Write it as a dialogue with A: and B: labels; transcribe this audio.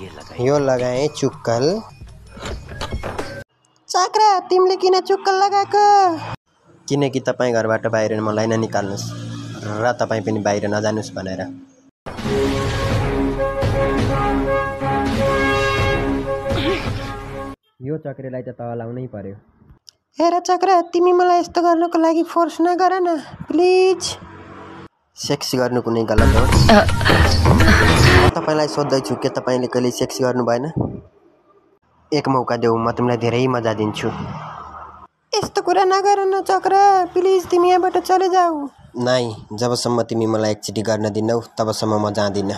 A: यो लगाएँ चुक्कल।
B: चाक्रा तिमीले किन चुक्कल लगाएको?
A: किनकि तपाईँ घरबाट बाहिर मलाई ननिकाल्नुहोस् र तपाईँ पनि बाहिर नजानुहोस् भनेर। यो चक्रेलाई त तल लाउनै पर्यो।
B: हेर चक्रा तिमी मलाई यस्तो गर्नुको लागि फोर्स नगर न प्लिज।
A: सेक्स गर्नु कुनै गलत हो। म तपाईँलाई सोध्दैछु के तपाईँले कहिले सेक्स गर्नु भएन? एक मौका देऊ म तिमीलाई धेरै मजा दिन्छु।
B: यस्तो कुरा नगर न चक्रा। प्लिज तिमी यहाँबाट चले जाऊ।
A: नाइ जबसम्म तिमी मलाई एकचोटि गर्न दिनौ तबसम्म म जाँदिनँ।